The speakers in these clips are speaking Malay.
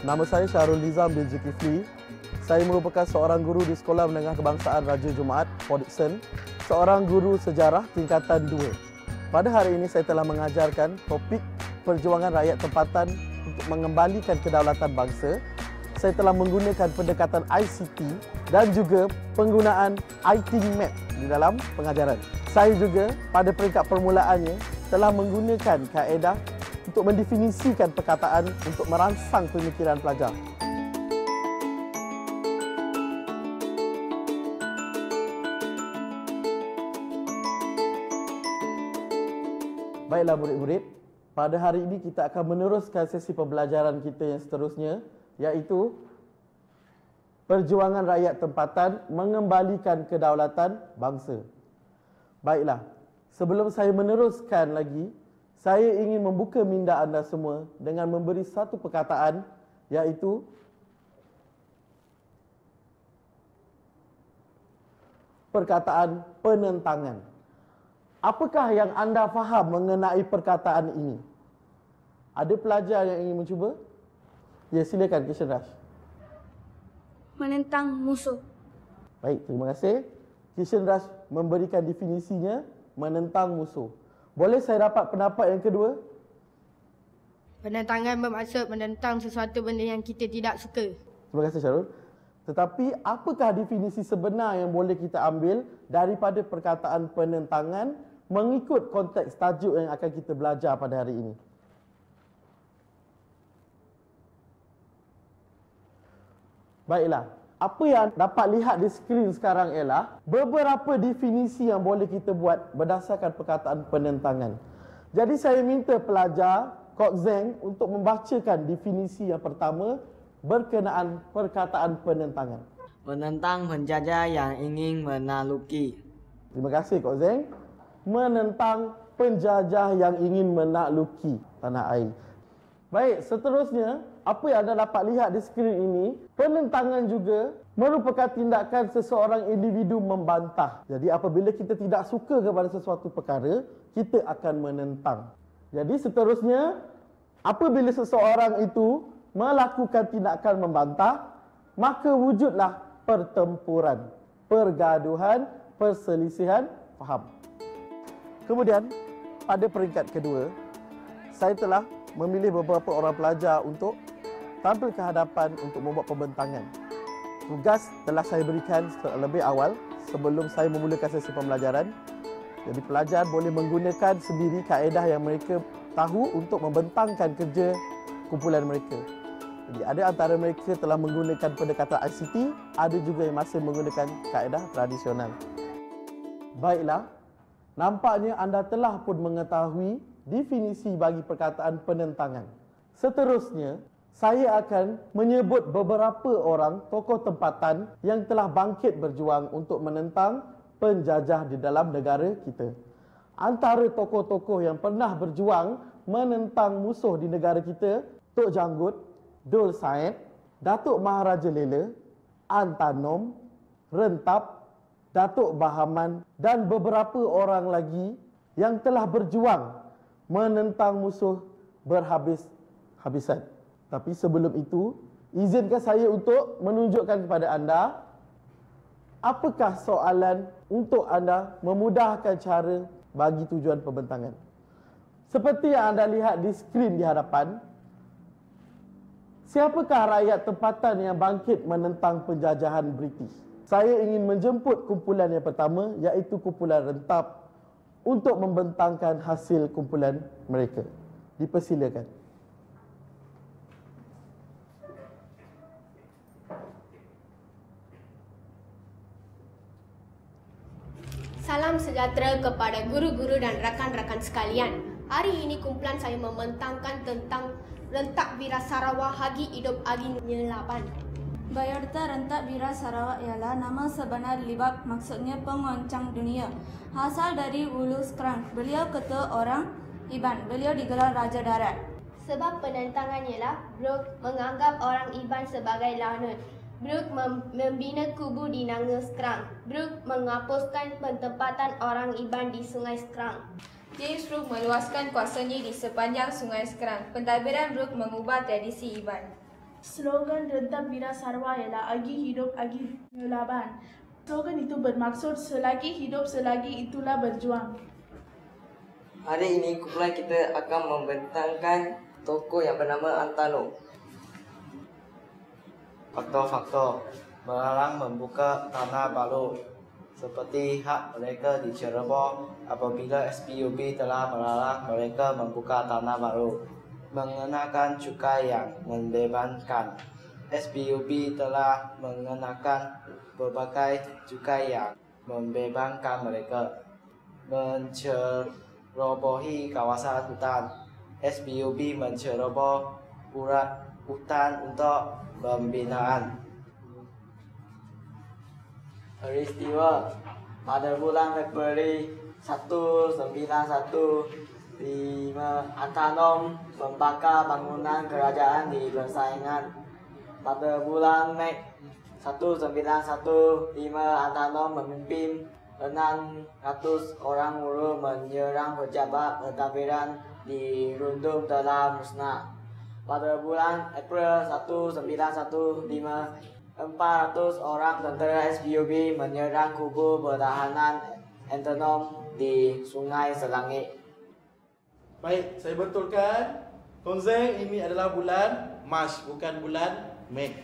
Nama saya Syarul Nizam bin Zulkifli. Saya merupakan seorang guru di Sekolah Menengah Kebangsaan Raja Jumaat, Port Dickson, seorang guru sejarah tingkatan 2. Pada hari ini saya telah mengajarkan topik perjuangan rakyat tempatan untuk mengembalikan kedaulatan bangsa. Saya telah menggunakan pendekatan ICT dan juga penggunaan IT Map di dalam pengajaran. Saya juga pada peringkat permulaannya telah menggunakan kaedah untuk mendefinisikan perkataan untuk merangsang pemikiran pelajar. Baiklah murid-murid, pada hari ini kita akan meneruskan sesi pembelajaran kita yang seterusnya iaitu perjuangan rakyat tempatan mengembalikan kedaulatan bangsa. Baiklah, sebelum saya meneruskan lagi, saya ingin membuka minda anda semua dengan memberi satu perkataan iaitu perkataan penentangan. Apakah yang anda faham mengenai perkataan ini? Ada pelajar yang ingin mencuba? Ya, silakan Kishan Rash. Menentang musuh. Baik, terima kasih. Kishan Rash memberikan definisinya menentang musuh. Boleh saya dapat pendapat yang kedua? Penentangan bermaksud menentang sesuatu benda yang kita tidak suka. Terima kasih Syarul. Tetapi apakah definisi sebenar yang boleh kita ambil daripada perkataan penentangan mengikut konteks tajuk yang akan kita belajar pada hari ini? Baiklah, apa yang dapat lihat di skrin sekarang ialah beberapa definisi yang boleh kita buat berdasarkan perkataan penentangan. Jadi saya minta pelajar Kok Zeng untuk membacakan definisi yang pertama berkenaan perkataan penentangan. Menentang penjajah yang ingin menakluki. Terima kasih Kok Zeng. Menentang penjajah yang ingin menakluki tanah air. Baik, seterusnya apa yang anda dapat lihat di skrin ini, penentangan juga merupakan tindakan seseorang individu membantah. Jadi apabila kita tidak suka kepada sesuatu perkara, kita akan menentang. Jadi seterusnya, apabila seseorang itu melakukan tindakan membantah, maka wujudlah pertempuran, pergaduhan, perselisihan faham. Kemudian, pada peringkat kedua, saya telah memilih beberapa orang pelajar untuk tampil ke hadapan untuk membuat pembentangan. Tugas telah saya berikan lebih awal sebelum saya memulakan sesi pembelajaran. Jadi pelajar boleh menggunakan sendiri kaedah yang mereka tahu untuk membentangkan kerja kumpulan mereka. Jadi ada antara mereka telah menggunakan pendekatan ICT, ada juga yang masih menggunakan kaedah tradisional. Baiklah, nampaknya anda telah pun mengetahui definisi bagi perkataan penentangan. Seterusnya, saya akan menyebut beberapa orang tokoh tempatan yang telah bangkit berjuang untuk menentang penjajah di dalam negara kita. Antara tokoh-tokoh yang pernah berjuang menentang musuh di negara kita, Tok Janggut, Dul Said, Datuk Maharaja Lela, Antanom, Rentap, Datuk Bahaman dan beberapa orang lagi yang telah berjuang menentang musuh berhabis-habisan. Tapi sebelum itu, izinkan saya untuk menunjukkan kepada anda apakah soalan untuk anda memudahkan cara bagi tujuan pembentangan. Seperti yang anda lihat di skrin di hadapan, siapakah rakyat tempatan yang bangkit menentang penjajahan British? Saya ingin menjemput kumpulan yang pertama iaitu kumpulan rentap untuk membentangkan hasil kumpulan mereka. Dipersilakan. Sejahtera kepada guru-guru dan rakan-rakan sekalian. Hari ini kumpulan saya membentangkan tentang rentak Bira Sarawak Hagi Hidup Agi Nyelaban. Bayarta Rentak Bira Sarawak ialah nama sebenar Libak maksudnya pengoncang dunia. Asal dari Ulu Skrang. Beliau ketua orang Iban. Beliau digelar Raja Darat. Sebab penentangan ialah Brooke menganggap orang Iban sebagai lanut. Brooke mem- membina kubu di Nanga Skrang. Brooke menghapuskan pentempatan orang Iban di Sungai Skrang. James Brooke meluaskan kuasanya di sepanjang Sungai Skrang. Pentadbiran Brooke mengubah tradisi Iban. Slogan Rentap Wira Sarwa ialah Agi Hidup Agi Melaban. Slogan itu bermaksud selagi hidup selagi itulah berjuang. Hari ini kumpulan kita akan membentangkan tokoh yang bernama Antano. Faktor-faktor melarang membuka tanah baru seperti hak mereka di Cirebon apabila SPUB telah melarang mereka membuka tanah baru mengenakan cukai yang membebankan. SPUB telah mengenakan berbagai cukai yang membebankan mereka. Mencerobohi kawasan hutan. SPUB menceroboh urat hutan untuk pembinaan. Peristiwa pada bulan Februari 1915 Antanom membakar bangunan kerajaan di persaingan. Pada bulan Mei 1915 Antanom memimpin 600 orang buruh menyerang pejabat pentadbiran di Rundung telah musnah. Pada bulan April 1915 400 orang tentera SPUB menyerang kubu pertahanan Antonom di Sungai Selangit. Baik, saya betulkan. Konzeng ini adalah bulan Mac, bukan bulan Mei.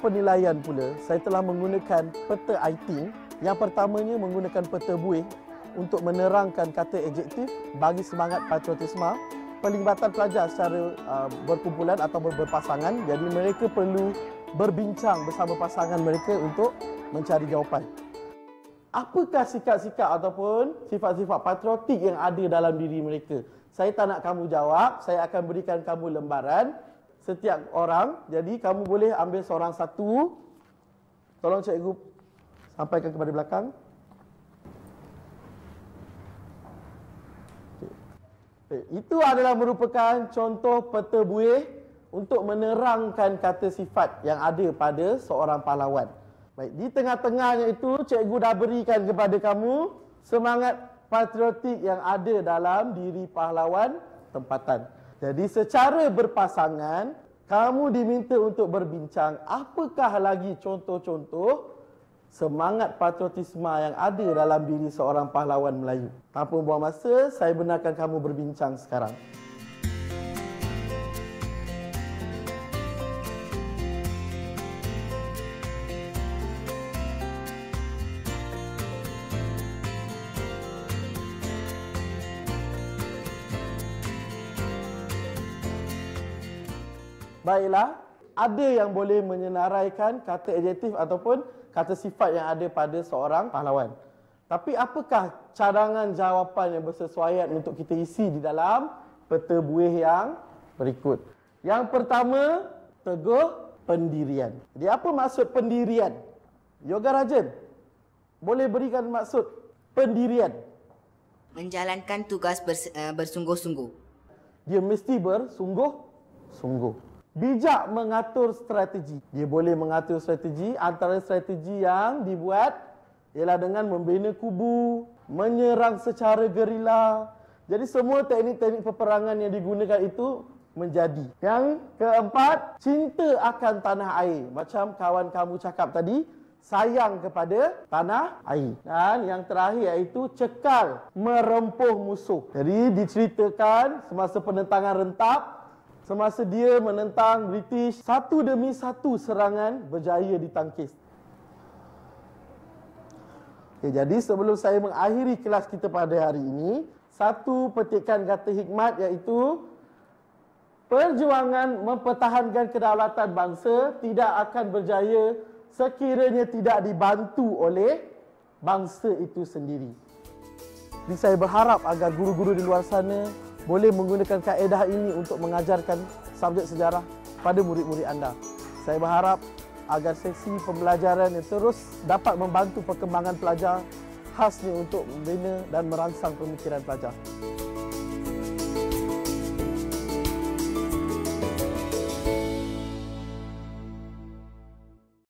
Penilaian pula, saya telah menggunakan peta IT. Yang pertamanya menggunakan peta buih untuk menerangkan kata adjektif bagi semangat patriotisme. Pelibatan pelajar secara uh, berkumpulan atau berpasangan. Jadi mereka perlu berbincang bersama pasangan mereka untuk mencari jawapan. Apakah sikap-sikap ataupun sifat-sifat patriotik yang ada dalam diri mereka? Saya tak nak kamu jawab, saya akan berikan kamu lembaran setiap orang. Jadi kamu boleh ambil seorang satu. Tolong cikgu sampaikan kepada belakang. Itu adalah merupakan contoh peta buih untuk menerangkan kata sifat yang ada pada seorang pahlawan. Baik, di tengah-tengahnya itu cikgu dah berikan kepada kamu semangat patriotik yang ada dalam diri pahlawan tempatan. Jadi secara berpasangan, kamu diminta untuk berbincang apakah lagi contoh-contoh semangat patriotisme yang ada dalam diri seorang pahlawan Melayu. Tanpa buang masa, saya benarkan kamu berbincang sekarang. Baiklah, ada yang boleh menyenaraikan kata adjektif ataupun kata sifat yang ada pada seorang pahlawan. Tapi apakah cadangan jawapan yang bersesuaian untuk kita isi di dalam peta buih yang berikut? Yang pertama, teguh pendirian. Jadi apa maksud pendirian? Yoga Rajan, boleh berikan maksud pendirian? Menjalankan tugas bers- uh, bersungguh-sungguh. Dia mesti bersungguh-sungguh bijak mengatur strategi. Dia boleh mengatur strategi antara strategi yang dibuat ialah dengan membina kubu, menyerang secara gerila. Jadi semua teknik-teknik peperangan yang digunakan itu menjadi. Yang keempat, cinta akan tanah air. Macam kawan kamu cakap tadi, sayang kepada tanah air. Dan yang terakhir iaitu cekal merempuh musuh. Jadi diceritakan semasa penentangan rentap semasa dia menentang British satu demi satu serangan berjaya ditangkis. Okay, jadi sebelum saya mengakhiri kelas kita pada hari ini, satu petikan kata hikmat iaitu perjuangan mempertahankan kedaulatan bangsa tidak akan berjaya sekiranya tidak dibantu oleh bangsa itu sendiri. Jadi saya berharap agar guru-guru di luar sana boleh menggunakan kaedah ini untuk mengajarkan subjek sejarah pada murid-murid anda. Saya berharap agar sesi pembelajaran yang terus dapat membantu perkembangan pelajar khasnya untuk membina dan merangsang pemikiran pelajar.